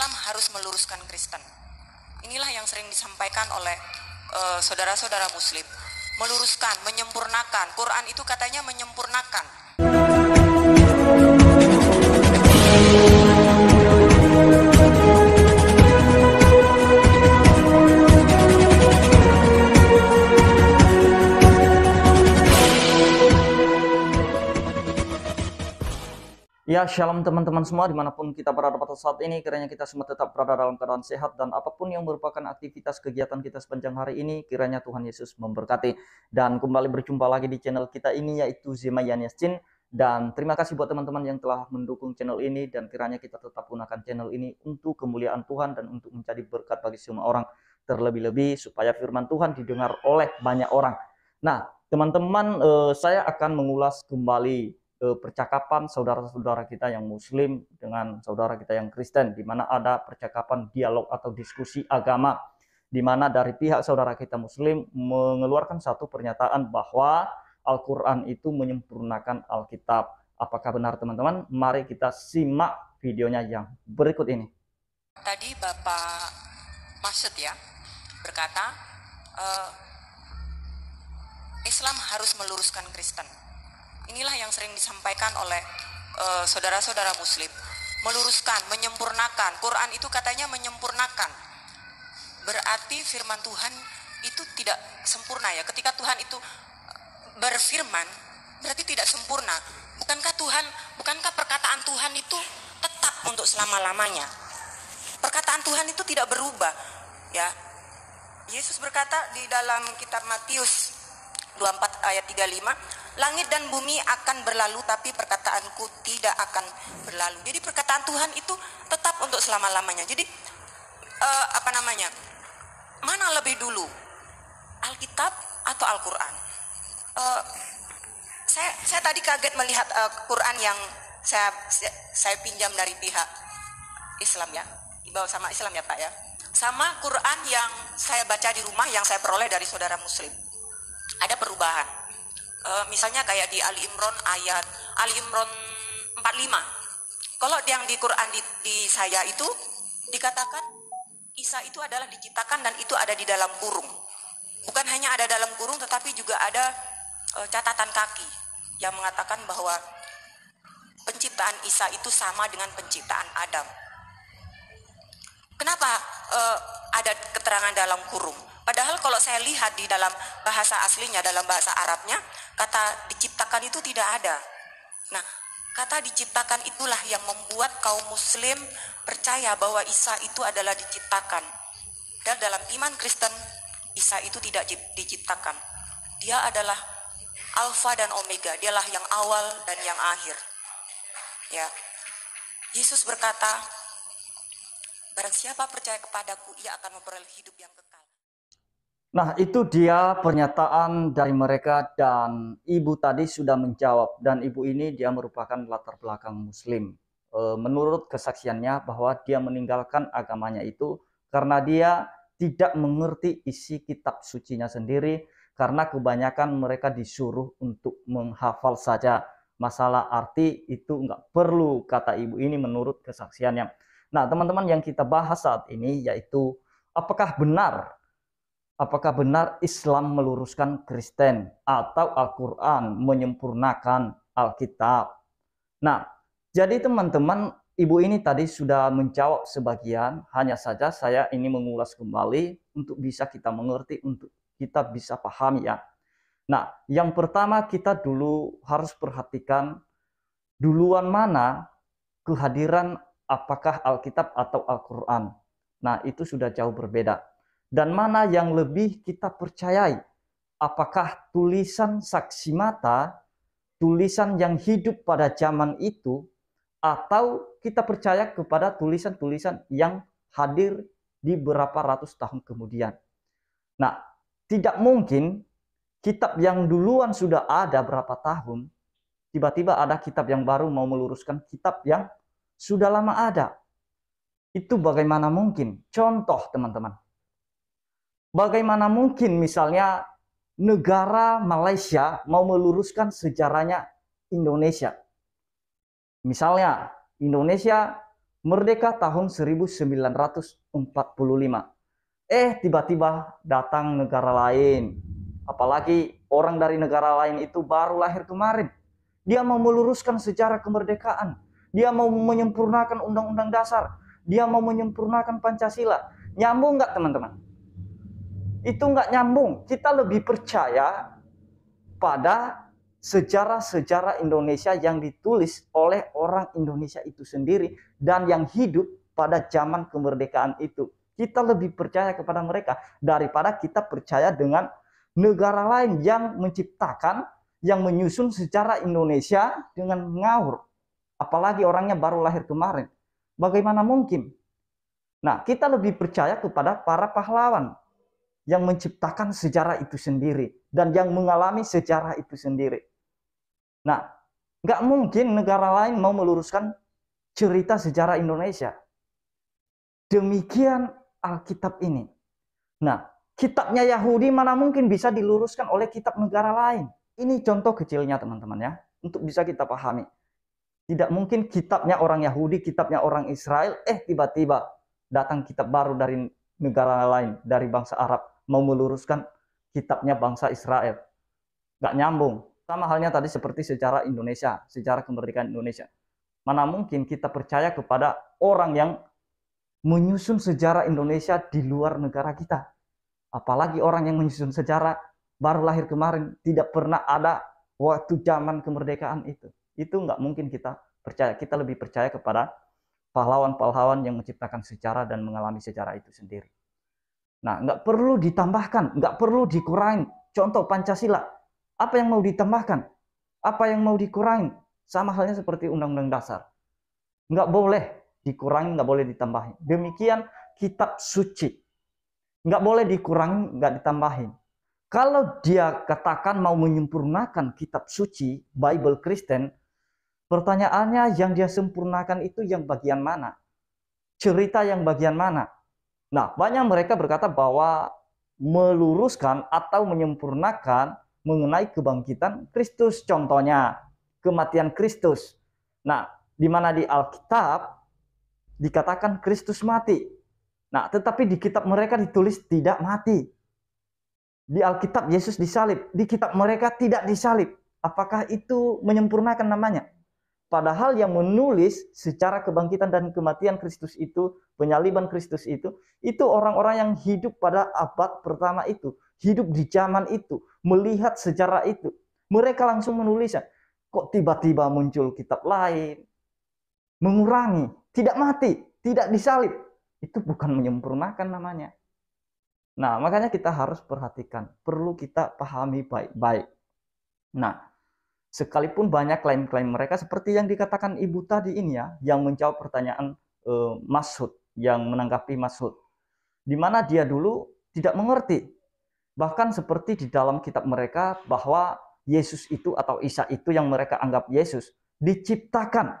Islam harus meluruskan Kristen. Inilah yang sering disampaikan oleh eh, saudara-saudara Muslim. Meluruskan, menyempurnakan. Quran itu katanya menyempurnakan. Ya, shalom teman-teman semua di mana pun kita berada pada saat ini, kiranya kita semua tetap berada dalam keadaan sehat dan apa pun yang merupakan aktivitas kegiatan kita sepanjang hari ini, kiranya Tuhan Yesus memberkati. Dan kembali berjumpa lagi di channel kita ini yaitu Zema Yanescin. Dan terima kasih buat teman-teman yang telah mendukung channel ini dan kiranya kita tetap gunakan channel ini untuk kemuliaan Tuhan dan untuk menjadi berkat bagi semua orang. Terlebih-lebih supaya firman Tuhan didengar oleh banyak orang. Nah, teman-teman, eh, saya akan mengulas kembali eh, percakapan saudara-saudara kita yang Muslim dengan saudara kita yang Kristen, di mana ada percakapan dialog atau diskusi agama, di mana dari pihak saudara kita Muslim mengeluarkan satu pernyataan bahwa Al-Quran itu menyempurnakan Alkitab. Apakah benar teman-teman? Mari kita simak videonya yang berikut ini. Tadi Bapak Maksud ya berkata eh, Islam harus meluruskan Kristen. Inilah yang sering disampaikan oleh eh, saudara-saudara Muslim. Meluruskan, menyempurnakan. Quran itu katanya menyempurnakan. Berarti firman Tuhan itu tidak sempurna ya. Ketika Tuhan itu berfirman, berarti tidak sempurna. Bukankah Tuhan, bukankah perkataan Tuhan itu tetap untuk selama-lamanya? Perkataan Tuhan itu tidak berubah, ya. Yesus berkata di dalam kitab Matius 24 ayat 35, langit dan bumi akan berlalu tapi perkataanku tidak akan berlalu. Jadi perkataan Tuhan itu tetap untuk selama-lamanya. Jadi eh, apa namanya? Mana lebih dulu? Alkitab atau Al-Qur'an? Eh, saya saya tadi kaget melihat eh, Quran yang saya, saya saya pinjam dari pihak Islam ya, dibawa sama Islam ya Pak ya. Sama Quran yang saya baca di rumah yang saya peroleh dari saudara Muslim. Ada perubahan. Eh, misalnya kayak di Ali Imran ayat Ali Imran 45. Kalau yang di Quran di, di saya itu dikatakan Isa itu adalah diciptakan dan itu ada di dalam kurung. Bukan hanya ada dalam kurung tetapi juga ada eh, catatan kaki yang mengatakan bahwa penciptaan Isa itu sama dengan penciptaan Adam. Kenapa eh, ada keterangan dalam kurung? Padahal kalau saya lihat di dalam bahasa aslinya, dalam bahasa Arabnya, kata diciptakan itu tidak ada. Nah, kata diciptakan itulah yang membuat kaum muslim percaya bahwa Isa itu adalah diciptakan. Dan dalam iman Kristen, Isa itu tidak di- diciptakan. Dia adalah alfa dan omega, dialah yang awal dan yang akhir. Ya. Yesus berkata, barang siapa percaya kepadaku, ia akan memperoleh hidup yang kekal. Nah, itu dia pernyataan dari mereka dan ibu tadi sudah menjawab dan ibu ini dia merupakan latar belakang muslim. E, menurut kesaksiannya bahwa dia meninggalkan agamanya itu karena dia tidak mengerti isi kitab sucinya sendiri karena kebanyakan mereka disuruh untuk menghafal saja. Masalah arti itu nggak perlu kata ibu ini menurut kesaksiannya. Nah, teman-teman yang kita bahas saat ini yaitu apakah benar apakah benar Islam meluruskan Kristen atau Al-Quran menyempurnakan Alkitab. Nah, jadi teman-teman, ibu ini tadi sudah menjawab sebagian, hanya saja saya ini mengulas kembali untuk bisa kita mengerti, untuk kita bisa pahami ya. Nah, yang pertama kita dulu harus perhatikan duluan mana kehadiran apakah Alkitab atau Al-Quran. Nah, itu sudah jauh berbeda dan mana yang lebih kita percayai? Apakah tulisan saksi mata, tulisan yang hidup pada zaman itu, atau kita percaya kepada tulisan-tulisan yang hadir di beberapa ratus tahun kemudian? Nah, tidak mungkin kitab yang duluan sudah ada berapa tahun, tiba-tiba ada kitab yang baru mau meluruskan kitab yang sudah lama ada. Itu bagaimana mungkin? Contoh, teman-teman Bagaimana mungkin misalnya negara Malaysia mau meluruskan sejarahnya Indonesia? Misalnya Indonesia merdeka tahun 1945. Eh, tiba-tiba datang negara lain. Apalagi orang dari negara lain itu baru lahir kemarin. Dia mau meluruskan sejarah kemerdekaan. Dia mau menyempurnakan undang-undang dasar. Dia mau menyempurnakan Pancasila. Nyambung nggak teman-teman? Itu nggak nyambung. Kita lebih percaya pada sejarah-sejarah Indonesia yang ditulis oleh orang Indonesia itu sendiri dan yang hidup pada zaman kemerdekaan itu. Kita lebih percaya kepada mereka daripada kita percaya dengan negara lain yang menciptakan, yang menyusun sejarah Indonesia dengan ngawur. Apalagi orangnya baru lahir kemarin. Bagaimana mungkin? Nah, kita lebih percaya kepada para pahlawan yang menciptakan sejarah itu sendiri dan yang mengalami sejarah itu sendiri. Nah, nggak mungkin negara lain mau meluruskan cerita sejarah Indonesia. Demikian Alkitab ini. Nah, kitabnya Yahudi mana mungkin bisa diluruskan oleh kitab negara lain. Ini contoh kecilnya teman-teman ya, untuk bisa kita pahami. Tidak mungkin kitabnya orang Yahudi, kitabnya orang Israel, eh tiba-tiba datang kitab baru dari negara lain, dari bangsa Arab, mau meluruskan kitabnya bangsa Israel. Nggak nyambung. Sama halnya tadi seperti sejarah Indonesia, sejarah kemerdekaan Indonesia. Mana mungkin kita percaya kepada orang yang menyusun sejarah Indonesia di luar negara kita. Apalagi orang yang menyusun sejarah baru lahir kemarin, tidak pernah ada waktu zaman kemerdekaan itu. Itu nggak mungkin kita percaya. Kita lebih percaya kepada pahlawan-pahlawan yang menciptakan sejarah dan mengalami sejarah itu sendiri. Nah, nggak perlu ditambahkan, nggak perlu dikurangi. Contoh Pancasila, apa yang mau ditambahkan? Apa yang mau dikurangi? Sama halnya seperti undang-undang dasar. Nggak boleh dikurangi, nggak boleh ditambahin. Demikian kitab suci. Nggak boleh dikurangi, nggak ditambahin. Kalau dia katakan mau menyempurnakan kitab suci, Bible Kristen, pertanyaannya yang dia sempurnakan itu yang bagian mana? Cerita yang bagian mana? Nah, banyak mereka berkata bahwa meluruskan atau menyempurnakan mengenai kebangkitan Kristus. Contohnya, kematian Kristus. Nah, di mana di Alkitab dikatakan Kristus mati. Nah, tetapi di kitab mereka ditulis tidak mati. Di Alkitab Yesus disalib, di kitab mereka tidak disalib. Apakah itu menyempurnakan namanya? Padahal yang menulis secara kebangkitan dan kematian Kristus itu, penyaliban Kristus itu, itu orang-orang yang hidup pada abad pertama itu, hidup di zaman itu, melihat sejarah itu. Mereka langsung menulisnya. Kok tiba-tiba muncul kitab lain? Mengurangi, tidak mati, tidak disalib. Itu bukan menyempurnakan namanya. Nah, makanya kita harus perhatikan, perlu kita pahami baik-baik. Nah, sekalipun banyak klaim-klaim mereka seperti yang dikatakan ibu tadi ini ya, yang menjawab pertanyaan e, Masud, yang menanggapi Masud, di mana dia dulu tidak mengerti. Bahkan seperti di dalam kitab mereka bahwa Yesus itu atau Isa itu yang mereka anggap Yesus diciptakan.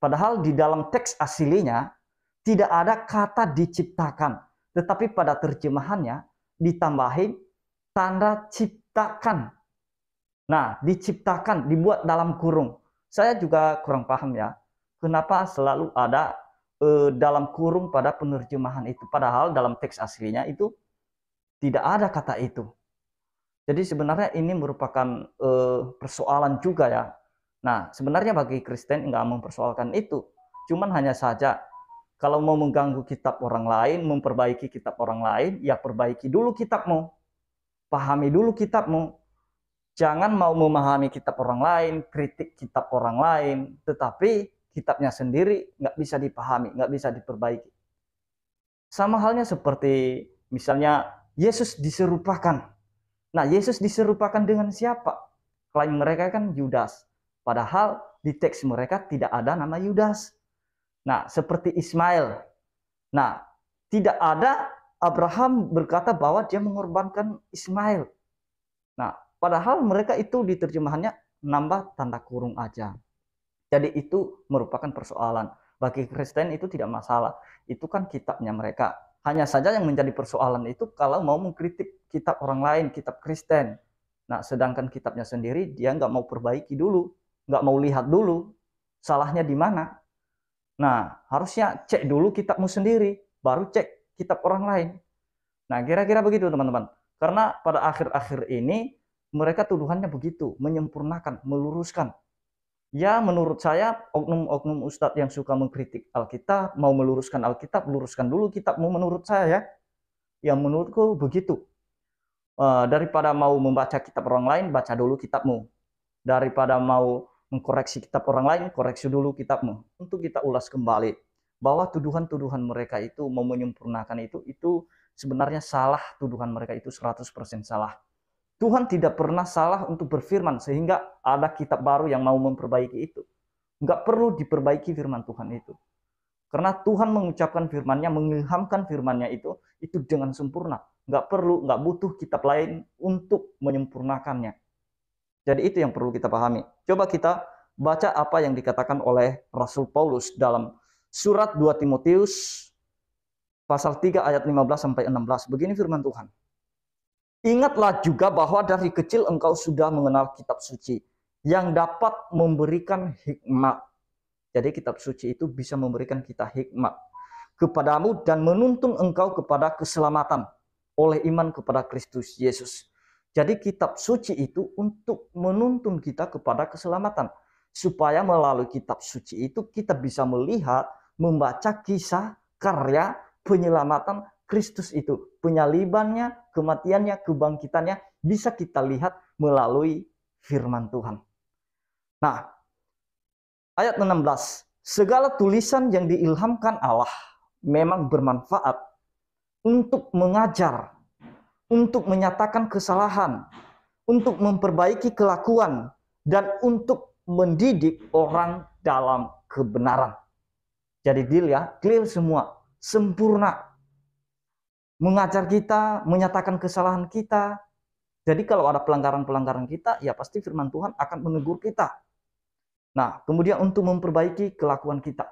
Padahal di dalam teks aslinya tidak ada kata diciptakan, tetapi pada terjemahannya ditambahin tanda ciptakan Nah, diciptakan, dibuat dalam kurung. Saya juga kurang paham ya, kenapa selalu ada eh, dalam kurung pada penerjemahan itu. Padahal dalam teks aslinya itu tidak ada kata itu. Jadi sebenarnya ini merupakan eh, persoalan juga ya. Nah, sebenarnya bagi Kristen nggak mempersoalkan itu. Cuman hanya saja kalau mau mengganggu kitab orang lain, memperbaiki kitab orang lain, ya perbaiki dulu kitabmu. Pahami dulu kitabmu Jangan mau memahami kitab orang lain, kritik kitab orang lain, tetapi kitabnya sendiri nggak bisa dipahami, nggak bisa diperbaiki. Sama halnya seperti misalnya Yesus diserupakan. Nah, Yesus diserupakan dengan siapa? Klaim mereka kan Yudas. Padahal di teks mereka tidak ada nama Yudas. Nah, seperti Ismail. Nah, tidak ada Abraham berkata bahwa dia mengorbankan Ismail. Nah, Padahal mereka itu di terjemahannya nambah tanda kurung aja. Jadi itu merupakan persoalan. Bagi Kristen itu tidak masalah. Itu kan kitabnya mereka. Hanya saja yang menjadi persoalan itu kalau mau mengkritik kitab orang lain, kitab Kristen. Nah, sedangkan kitabnya sendiri dia nggak mau perbaiki dulu, nggak mau lihat dulu salahnya di mana. Nah, harusnya cek dulu kitabmu sendiri, baru cek kitab orang lain. Nah, kira-kira begitu teman-teman. Karena pada akhir-akhir ini mereka tuduhannya begitu, menyempurnakan, meluruskan. Ya, menurut saya oknum-oknum ustadz yang suka mengkritik Alkitab, mau meluruskan Alkitab, luruskan dulu kitabmu menurut saya ya. Yang menurutku begitu. Uh, daripada mau membaca kitab orang lain, baca dulu kitabmu. Daripada mau mengkoreksi kitab orang lain, koreksi dulu kitabmu. Untuk kita ulas kembali bahwa tuduhan-tuduhan mereka itu mau menyempurnakan itu, itu sebenarnya salah tuduhan mereka itu 100% salah. Tuhan tidak pernah salah untuk berfirman sehingga ada kitab baru yang mau memperbaiki itu. Enggak perlu diperbaiki firman Tuhan itu. Karena Tuhan mengucapkan firmannya, mengilhamkan firmannya itu, itu dengan sempurna nggak perlu, nggak butuh kitab lain untuk menyempurnakannya. Jadi itu yang perlu kita pahami. Coba kita baca apa yang dikatakan oleh Rasul Paulus dalam surat 2 Timotius pasal 3 ayat 15 sampai 16. Begini firman Tuhan. Ingatlah juga bahwa dari kecil engkau sudah mengenal kitab suci yang dapat memberikan hikmat. Jadi kitab suci itu bisa memberikan kita hikmat kepadamu dan menuntun engkau kepada keselamatan oleh iman kepada Kristus Yesus. Jadi kitab suci itu untuk menuntun kita kepada keselamatan. Supaya melalui kitab suci itu kita bisa melihat, membaca kisah, karya, penyelamatan Kristus itu. Penyalibannya, kematiannya, kebangkitannya bisa kita lihat melalui firman Tuhan. Nah, ayat 16. Segala tulisan yang diilhamkan Allah memang bermanfaat untuk mengajar, untuk menyatakan kesalahan, untuk memperbaiki kelakuan, dan untuk mendidik orang dalam kebenaran. Jadi deal ya, clear semua, sempurna. Mengajar kita, menyatakan kesalahan kita. Jadi kalau ada pelanggaran-pelanggaran kita, ya pasti firman Tuhan akan menegur kita. Nah, kemudian untuk memperbaiki kelakuan kita.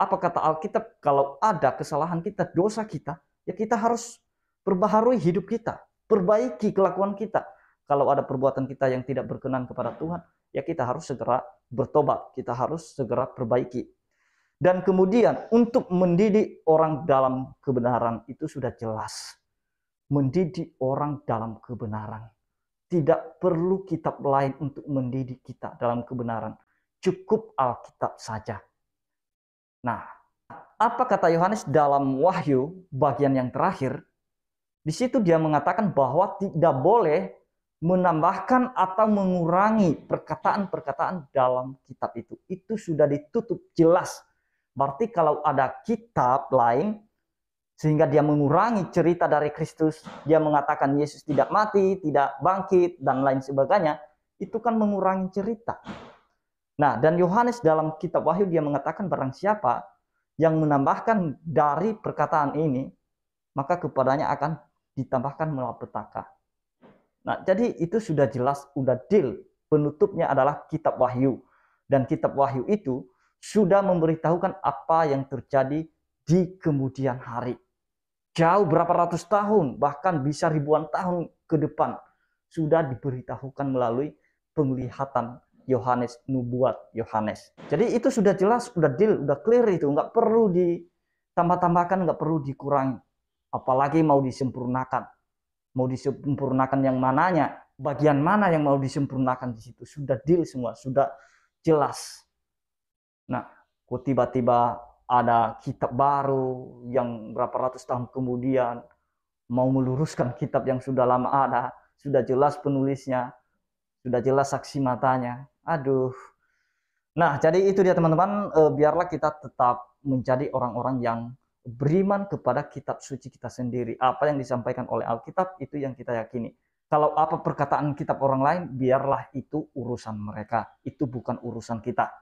Apa kata Alkitab? Kalau ada kesalahan kita, dosa kita, ya kita harus perbaharui hidup kita, perbaiki kelakuan kita. Kalau ada perbuatan kita yang tidak berkenan kepada Tuhan, ya kita harus segera bertobat, kita harus segera perbaiki. Dan kemudian untuk mendidik orang dalam kebenaran itu sudah jelas. Mendidik orang dalam kebenaran. Tidak perlu kitab lain untuk mendidik kita dalam kebenaran. Cukup Alkitab saja. Nah, apa kata Yohanes dalam Wahyu bagian yang terakhir? Di situ dia mengatakan bahwa tidak boleh menambahkan atau mengurangi perkataan-perkataan dalam kitab itu. Itu sudah ditutup jelas. Berarti kalau ada kitab lain sehingga dia mengurangi cerita dari Kristus, dia mengatakan Yesus tidak mati, tidak bangkit dan lain sebagainya, itu kan mengurangi cerita. Nah, dan Yohanes dalam kitab Wahyu dia mengatakan barang siapa yang menambahkan dari perkataan ini, maka kepadanya akan ditambahkan malapetaka. Nah, jadi itu sudah jelas, sudah deal. Penutupnya adalah kitab Wahyu. Dan kitab Wahyu itu sudah memberitahukan apa yang terjadi di kemudian hari. Jauh berapa ratus tahun, bahkan bisa ribuan tahun ke depan, sudah diberitahukan melalui penglihatan Yohanes, nubuat Yohanes. Jadi itu sudah jelas, sudah deal, sudah clear itu, nggak perlu ditambah-tambahkan, nggak perlu dikurangi. Apalagi mau disempurnakan. Mau disempurnakan yang mananya, bagian mana yang mau disempurnakan di situ. Sudah deal semua, sudah jelas. Nah, kok tiba-tiba ada kitab baru yang berapa ratus tahun kemudian mau meluruskan kitab yang sudah lama ada, sudah jelas penulisnya, sudah jelas saksi matanya, Aduh. Nah, jadi itu dia teman-teman. E, biarlah kita tetap menjadi orang-orang yang beriman kepada kitab suci kita sendiri. Apa yang disampaikan oleh Alkitab itu yang kita yakini. Kalau apa perkataan kitab orang lain, biarlah itu urusan mereka. Itu bukan urusan kita.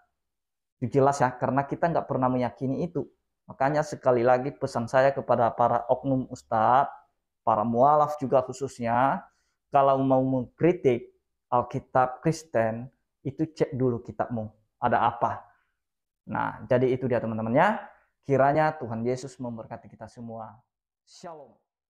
Jelas ya, karena kita nggak pernah meyakini itu. Makanya sekali lagi pesan saya kepada para oknum ustadz, para mualaf juga khususnya, kalau mau mengkritik Alkitab Kristen, itu cek dulu kitabmu. Ada apa? Nah, jadi itu dia teman-temannya. Kiranya Tuhan Yesus memberkati kita semua. Shalom.